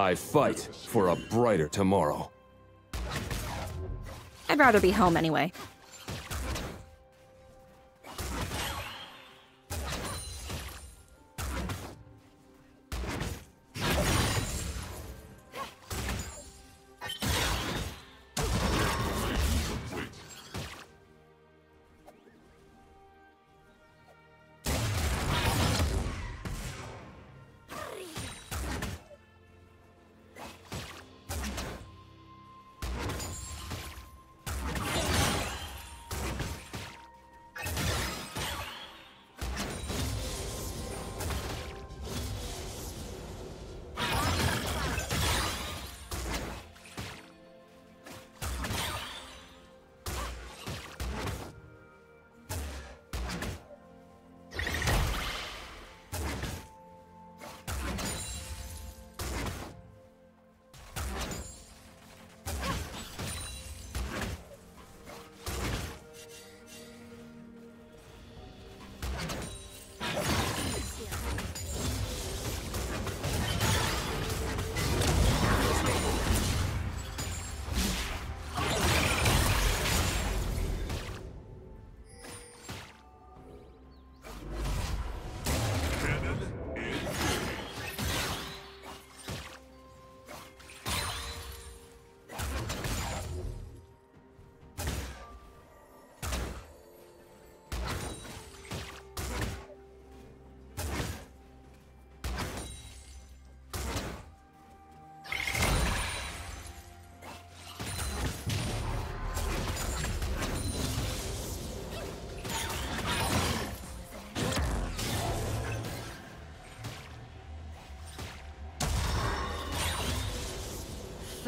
I fight for a brighter tomorrow. I'd rather be home anyway.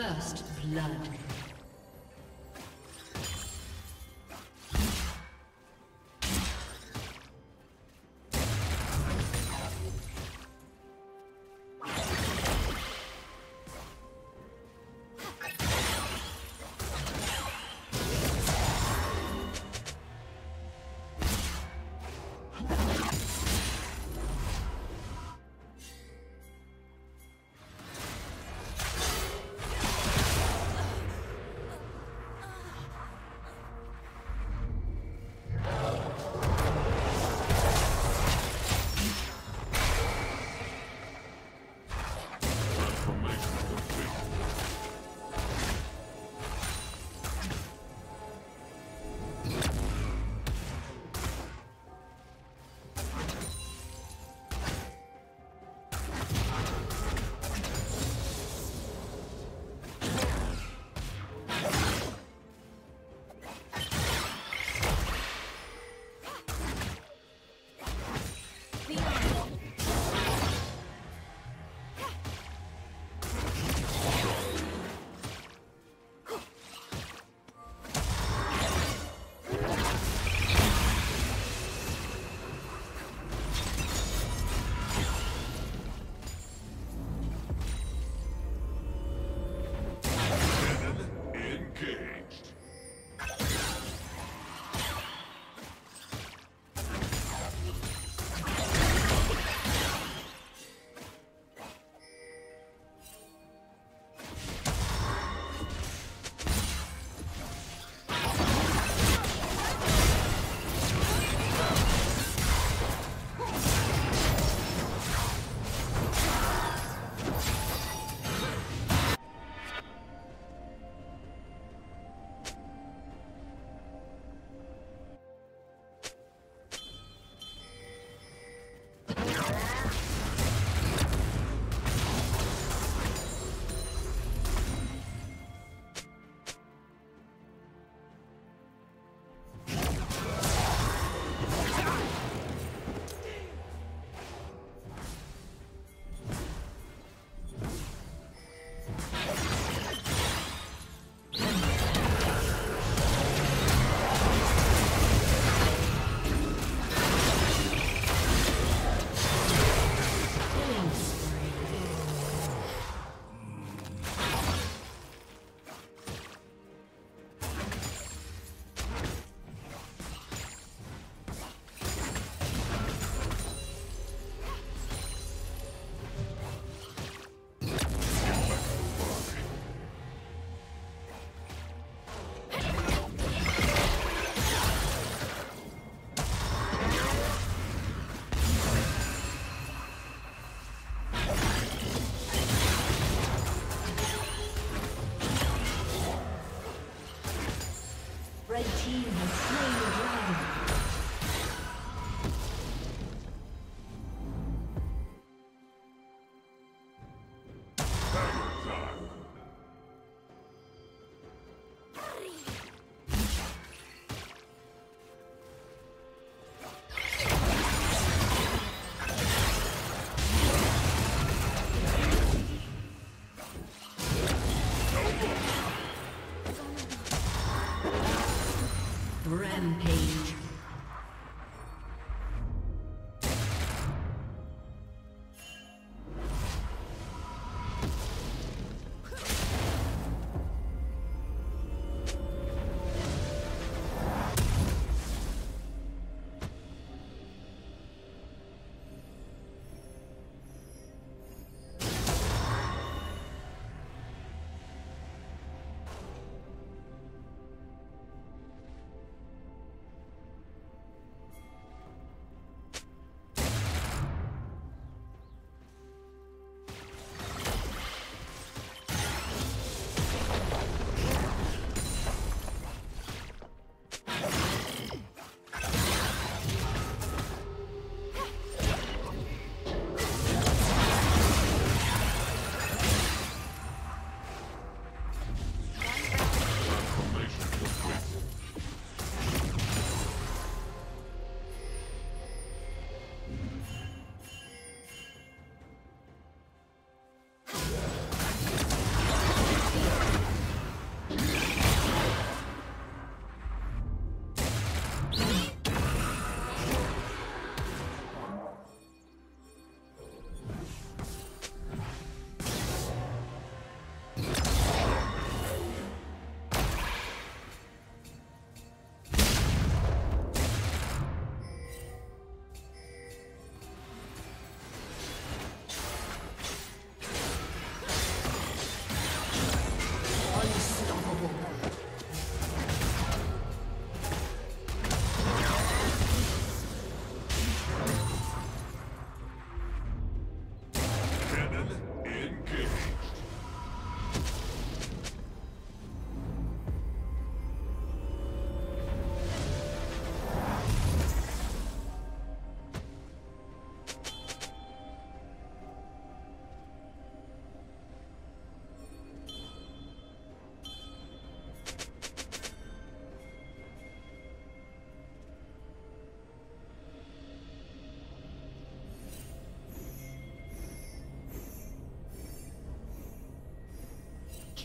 First blood.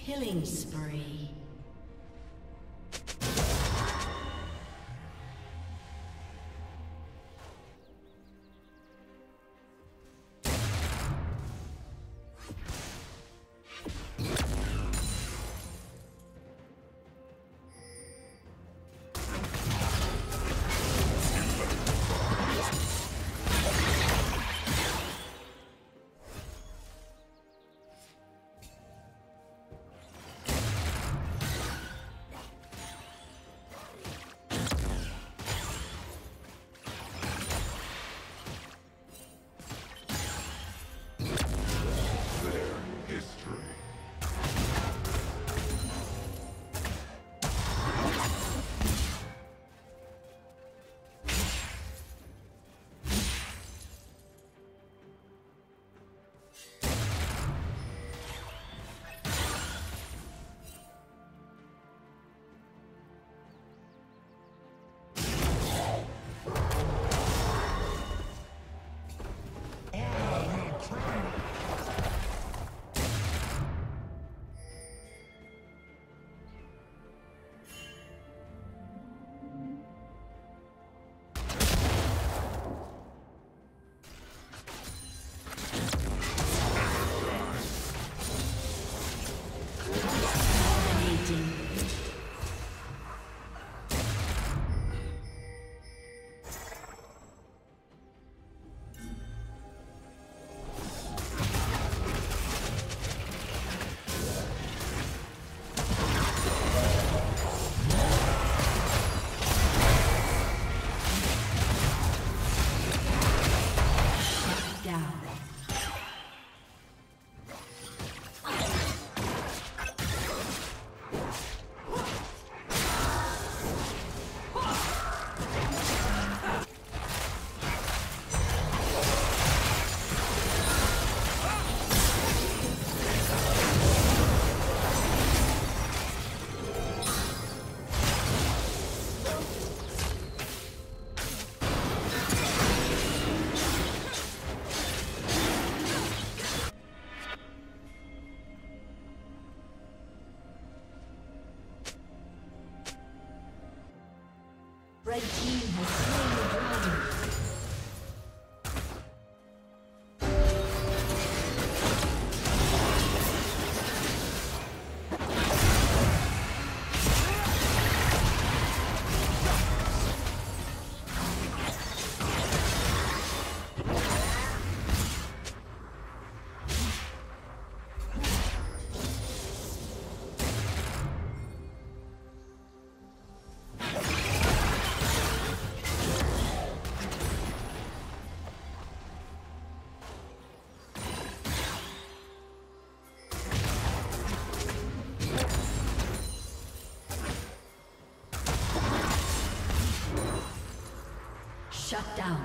Killing spree. Shut down.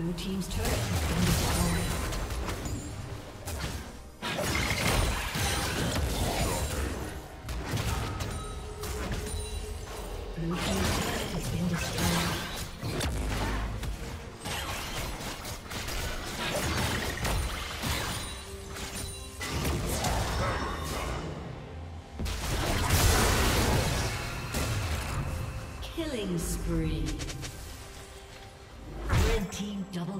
Blue Team's turret has been destroyed. Blue has been destroyed. Killing spree.